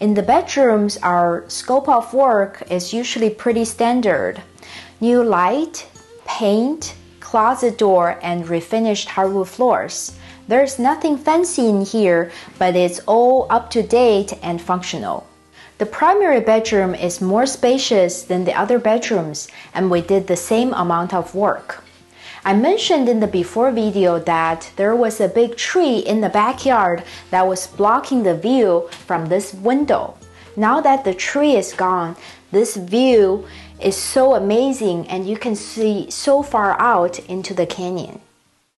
In the bedrooms, our scope of work is usually pretty standard. New light, paint, closet door, and refinished hardwood floors. There's nothing fancy in here, but it's all up to date and functional. The primary bedroom is more spacious than the other bedrooms, and we did the same amount of work. I mentioned in the before video that there was a big tree in the backyard that was blocking the view from this window. Now that the tree is gone, this view is so amazing and you can see so far out into the canyon.